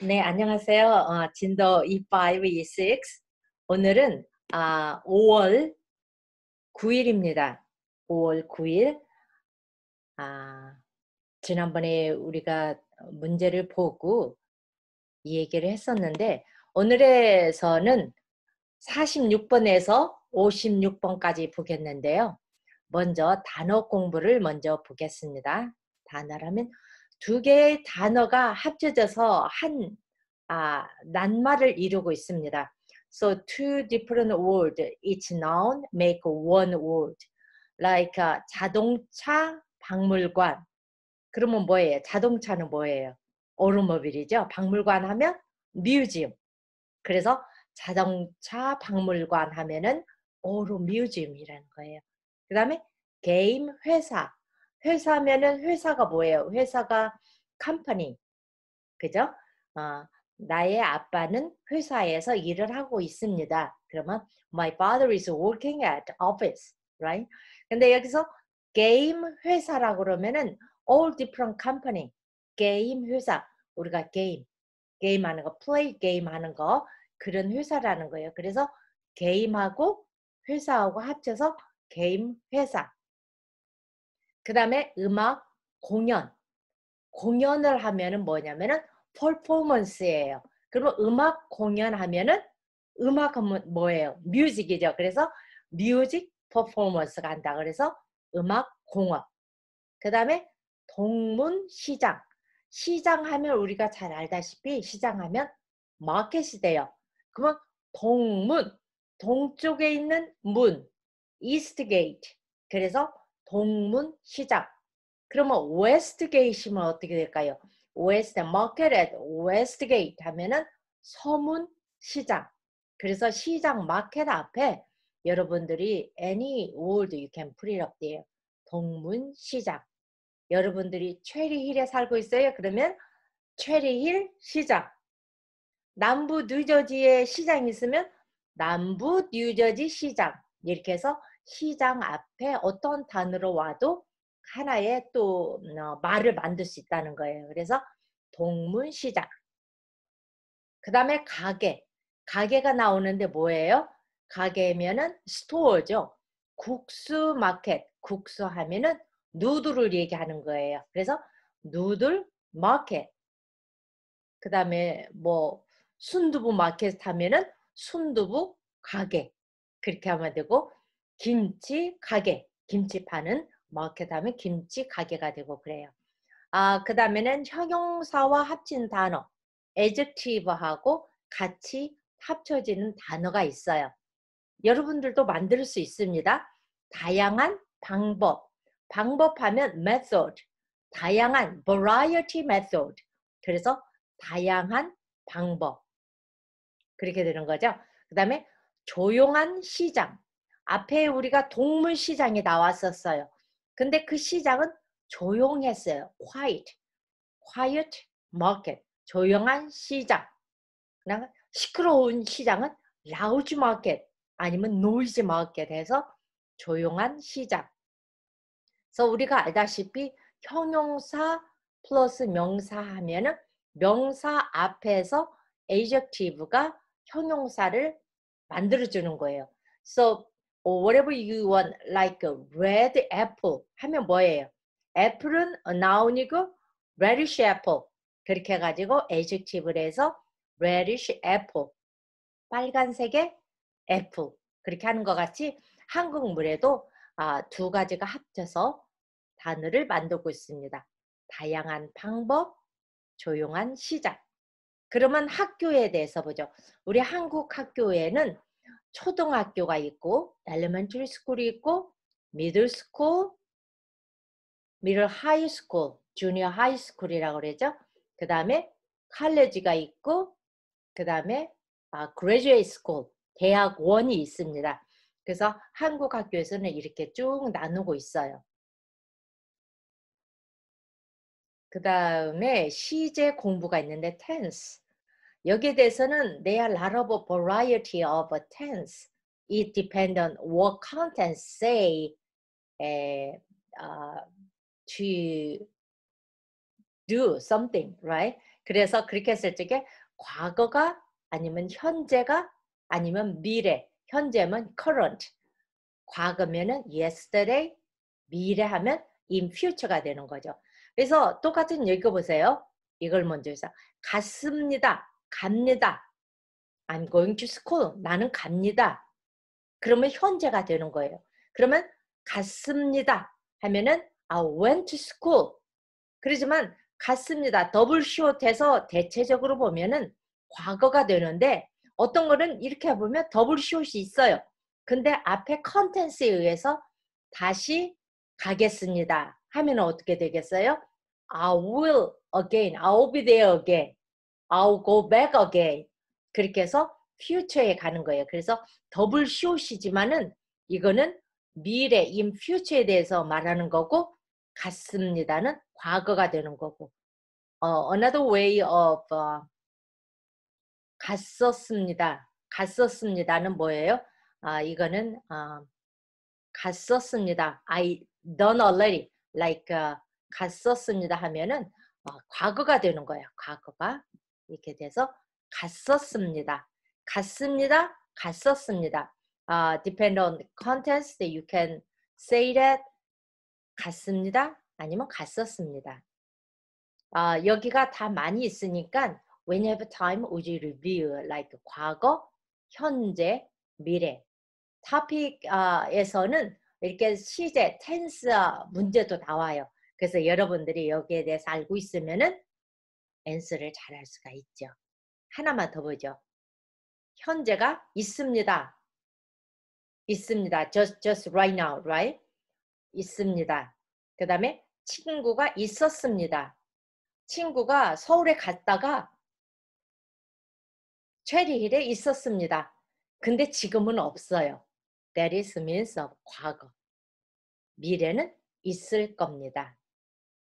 네, 안녕하세요. 어, 진도 2526. 오늘은 아, 5월 9일입니다. 5월 9일. 아, 지난번에 우리가 문제를 보고 이 얘기를 했었는데 오늘에서는 46번에서 56번까지 보겠는데요. 먼저 단어 공부를 먼저 보겠습니다. 단어라면 두 개의 단어가 합쳐져서 한 아, 낱말을 이루고 있습니다. So two different words, each noun make one word. Like uh, 자동차 박물관. 그러면 뭐예요? 자동차는 뭐예요? 오토모빌이죠. 박물관 하면 뮤지엄. 그래서 자동차 박물관 하면은 오로 뮤지엄이라는 거예요. 그 다음에 게임 회사. 회사면은 회사가 뭐예요? 회사가 company. 그죠? 어, 나의 아빠는 회사에서 일을 하고 있습니다. 그러면 my father is working at office, right? 근데 여기서 게임 회사라고 그러면은 all different company. 게임 회사. 우리가 게임, 게임 하는 거, play 게임 하는 거 그런 회사라는 거예요. 그래서 게임하고 회사하고 합쳐서 게임 회사. 그 다음에 음악 공연. 공연을 하면은 뭐냐면은 퍼포먼스예요. 그러면 음악 공연 하면은 음악은 뭐예요? 뮤직이죠. 그래서 뮤직 퍼포먼스가 한다. 그래서 음악 공업. 그 다음에 동문 시장. 시장 하면 우리가 잘 알다시피 시장 하면 market이 돼요. 그러면 동문, 동쪽에 있는 문, east gate. 그래서 동문 시장. 그러면 west gate면 어떻게 될까요? west market at west gate 하면은 서문 시장. 그래서 시장 마켓 앞에 여러분들이 any word you can put it up there. 동문 시장. 여러분들이 체리힐에 살고 있어요. 그러면 체리힐 시장. 남부 뉴저지에 시장 있으면 남부 뉴저지 시장. 이렇게 해서 시장 앞에 어떤 단어로 와도 하나의 또 어, 말을 만들 수 있다는 거예요. 그래서 동문시장. 그 다음에 가게. 가게가 나오는데 뭐예요? 가게면은 스토어죠. 국수 마켓. 국수 하면은 누들을 얘기하는 거예요. 그래서 누들 마켓. 그 다음에 뭐 순두부 마켓 하면은 순두부 가게. 그렇게 하면 되고 김치 가게. 김치 파는 마켓 하면 김치 가게가 되고 그래요. 아, 그 다음에는 형용사와 합친 단어, adjective하고 같이 합쳐지는 단어가 있어요. 여러분들도 만들 수 있습니다. 다양한 방법, 방법하면 method, 다양한 variety method. 그래서 다양한 방법. 그렇게 되는 거죠. 그 다음에 조용한 시장. 앞에 우리가 동물 시장이 나왔었어요. 근데 그 시장은 조용했어요. quiet. quiet market. 조용한 시장. 그냥 시끄러운 시장은 loud market 아니면 noisy market 해서 조용한 시장. 그래서 우리가 알다시피 형용사 플러스 명사 하면은 명사 앞에서 adjective가 형용사를 만들어주는 거예요. So whatever you want, like a red apple 하면 뭐예요? 애플은 noun이고 radish apple 그렇게 해가지고 adjective를 해서 radish apple 빨간색의 애플 그렇게 하는 것 같이 한국물에도 아, 두 가지가 합쳐서 단어를 만들고 있습니다. 다양한 방법, 조용한 시작. 그러면 학교에 대해서 보죠. 우리 한국 학교에는 초등학교가 있고 elementary school이 있고 middle school, middle high school, junior high school이라고 그러죠. 그 다음에 칼레지가 있고 그 다음에 아, graduate school, 대학원이 있습니다. 그래서 한국 학교에서는 이렇게 쭉 나누고 있어요. 그 다음에 시제 공부가 있는데 tense. 여기에 대해서는 there are lot of variety of tense. It depends on what content say uh, uh, to do something, right? 그래서 그렇게 했을 적에 과거가 아니면 현재가 아니면 미래. 현재면 current. 과거면은 yesterday, 미래 하면 in future가 되는 거죠. 그래서 똑같은 읽어보세요. 이걸 먼저 해서 갔습니다. 갑니다. I'm going to school. 나는 갑니다. 그러면 현재가 되는 거예요. 그러면 갔습니다. 하면은 I went to school. 그러지만 갔습니다. 더블 숏해서 대체적으로 보면은 과거가 되는데 어떤 거는 이렇게 보면 더블 숏이 있어요. 근데 앞에 contents에 의해서 다시 가겠습니다. 하면 어떻게 되겠어요? I will again. I'll be there again. I'll go back again. 그렇게 해서 future에 가는 거예요. 그래서 더블 숏이지만은 이거는 미래, in future에 대해서 말하는 거고 갔습니다는 과거가 되는 거고 어, another way of uh, 갔었습니다. 갔었습니다는 뭐예요? 아, 이거는 아, 갔었습니다. I done already. like uh, 갔었습니다 하면은 어, 과거가 되는 거예요. 과거가 이렇게 돼서 갔었습니다. 갔습니다. 갔었습니다. Uh, depend on context, you can say that 갔습니다. 아니면 갔었습니다. 아, 여기가 다 많이 있으니까 when have time, would you review like 과거, 현재, 미래. 토픽에서는 이렇게 시제, 텐스 문제도 나와요. 그래서 여러분들이 여기에 대해서 알고 있으면은 앤서를 잘할 수가 있죠. 하나만 더 보죠. 현재가 있습니다. 있습니다. Just, just right now, right? 있습니다. 그 다음에 친구가 있었습니다. 친구가 서울에 갔다가 체리힐에 있었습니다. 근데 지금은 없어요. That is means of 과거. 미래는 있을 겁니다.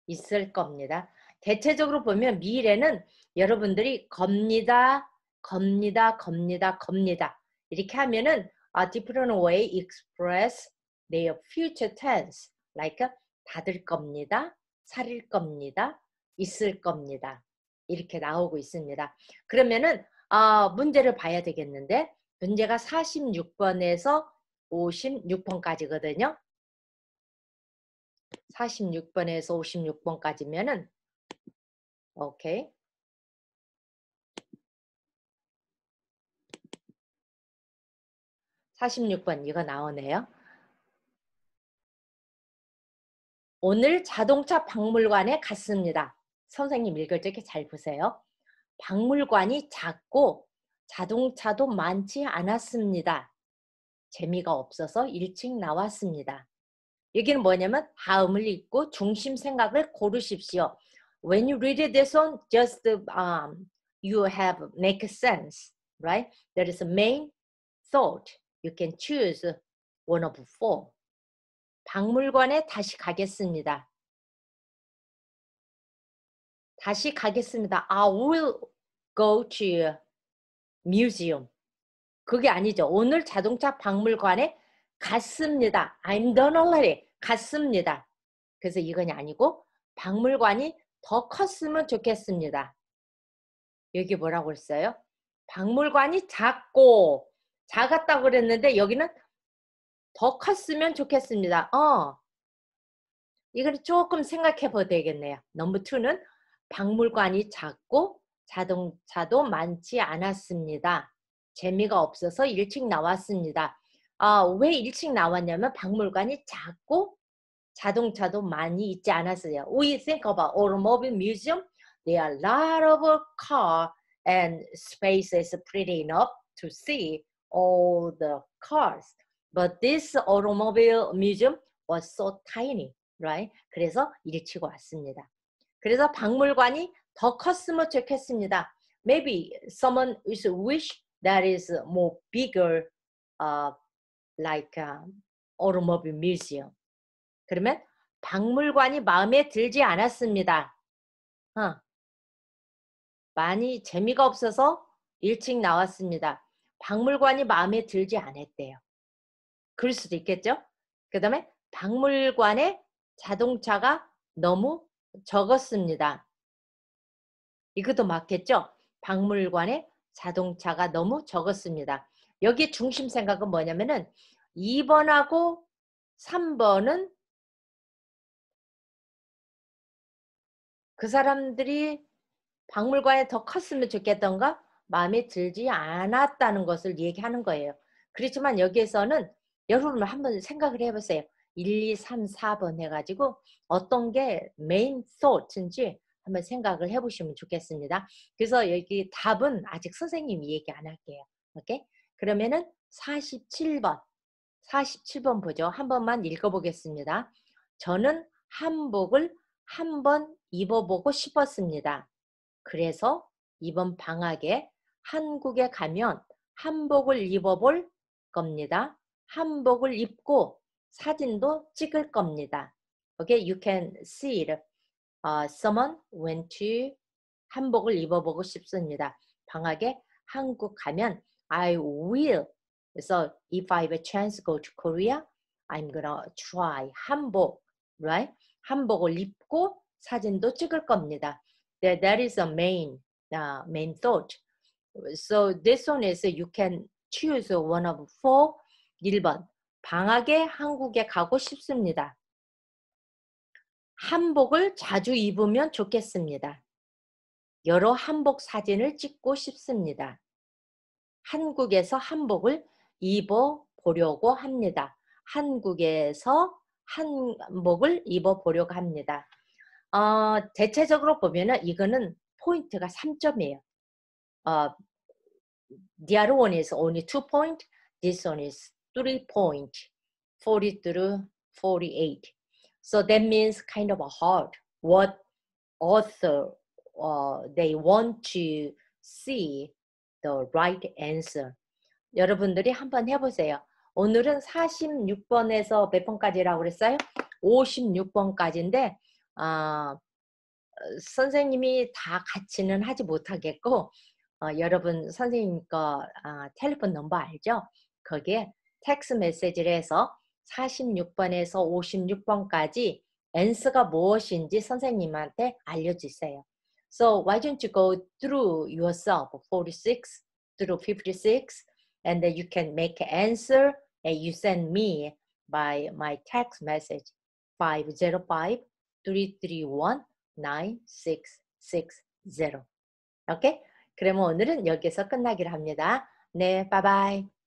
있을 겁니다. 대체적으로 보면 미래는 여러분들이 겁니다, 겁니다, 겁니다, 겁니다. 이렇게 하면은 a different way express their future tense. Like 닫을 겁니다, 살릴 겁니다, 있을 겁니다. 이렇게 나오고 있습니다. 그러면은 아, 문제를 봐야 되겠는데 문제가 46번에서 56번까지거든요. 46번에서 56번까지면은 오케이. (46번) 이거 나오네요. 오늘 자동차 박물관에 갔습니다. 선생님 읽을 적에 잘 보세요. 박물관이 작고 자동차도 많지 않았습니다. 재미가 없어서 일찍 나왔습니다. 여기는 뭐냐면 다음을 읽고 중심 생각을 고르십시오. When you read this one, just um, you have make sense, right? There is a main thought. You can choose one of four. 박물관에 다시 가겠습니다. 다시 가겠습니다. I will go to museum. 그게 아니죠. 오늘 자동차 박물관에 갔습니다. I'm done already. 갔습니다. 그래서 이건이 아니고 박물관이 더 컸으면 좋겠습니다. 여기 뭐라고 했어요? 박물관이 작고 작았다고 그랬는데 여기는 더 컸으면 좋겠습니다. 어. 이걸 조금 생각해 봐야 되겠네요. 넘버 2는 박물관이 작고 자동차도 많지 않았습니다. 재미가 없어서 일찍 나왔습니다. 아, 왜 일찍 나왔냐면 박물관이 작고 자동차도 많이 있지 않았어요. We think about automobile museum. There are a lot of car and space is pretty enough to see all the cars. But this automobile museum was so tiny, right? 그래서 일치고 왔습니다. 그래서 박물관이 더 컸으면 좋겠습니다. Maybe someone is wish that is more bigger, uh, like uh, automobile museum. 그러면 박물관이 마음에 들지 않았습니다. 어. 많이 재미가 없어서 일찍 나왔습니다. 박물관이 마음에 들지 않았대요. 그럴 수도 있겠죠? 그 다음에 박물관에 자동차가 너무 적었습니다. 이것도 맞겠죠? 박물관에 자동차가 너무 적었습니다. 여기 중심 생각은 뭐냐면은 2번하고 3번은 그 사람들이 박물관에 더 컸으면 좋겠던가 마음에 들지 않았다는 것을 얘기하는 거예요. 그렇지만 여기에서는 여러분 한번 생각을 해보세요. 1, 2, 3, 4번 해가지고 어떤 게 메인 thought인지 한번 생각을 해보시면 좋겠습니다. 그래서 여기 답은 아직 선생님이 얘기 안 할게요. 오케이? 그러면은 47번, 47번 보죠. 한 번만 읽어보겠습니다. 저는 한복을 한 번 입어보고 싶었습니다. 그래서 이번 방학에 한국에 가면 한복을 입어볼 겁니다. 한복을 입고 사진도 찍을 겁니다. Okay, you can see it. Uh, someone went to 한복을 입어보고 싶습니다. 방학에 한국 가면 I will. 그래서 if I have a chance go to Korea, I'm gonna try 한복, right? 한복을 입고 사진도 찍을 겁니다. That, that is a main, uh, main thought. So this one is you can choose one of four. 1번 방학에 한국에 가고 싶습니다. 한복을 자주 입으면 좋겠습니다. 여러 한복 사진을 찍고 싶습니다. 한국에서 한복을 입어 보려고 합니다. 한국에서 한복을 입어 보려고 합니다. 어, 대체적으로 보면은 이거는 포인트가 3점이에요. 어, the other one is only 2 point. This one is 3 point. 40 through 48. So that means kind of hard. What author uh, they want to see the right answer. 여러분들이 한번 해보세요. 오늘은 46번에서 몇 번까지라고 그랬어요? 56번까지인데 어, 선생님이 다 같이는 하지 못하겠고 어, 여러분 선생님 거 어, telephone number 알죠? 거기에 텍스 메시지를 해서 46번에서 56번까지 answer가 무엇인지 선생님한테 알려주세요. So why don't you go through yourself 46 through 56 and then you can make an answer and you send me by my text message 505 331 9660. 오케이? 그러면 오늘은 여기서 끝나기로 합니다. 네, 바이바이.